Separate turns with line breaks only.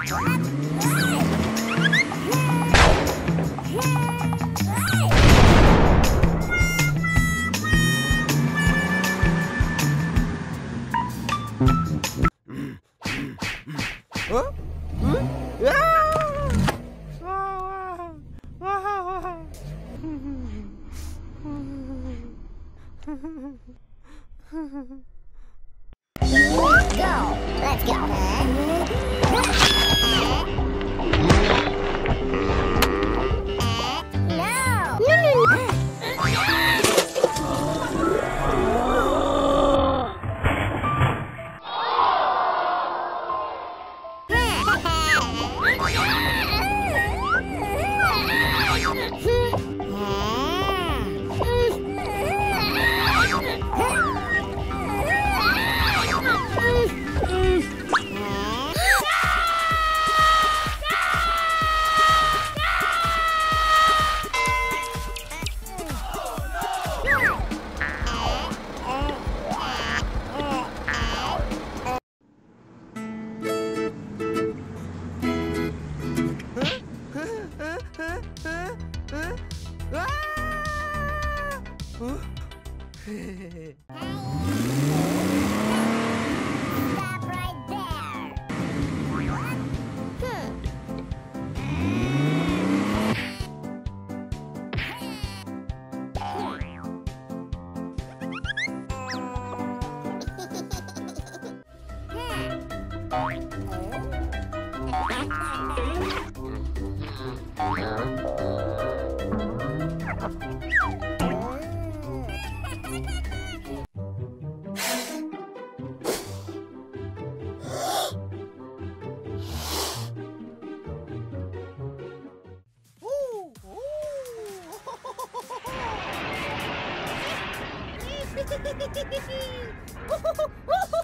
Let's go! Let's go! Yeah. ほほほほ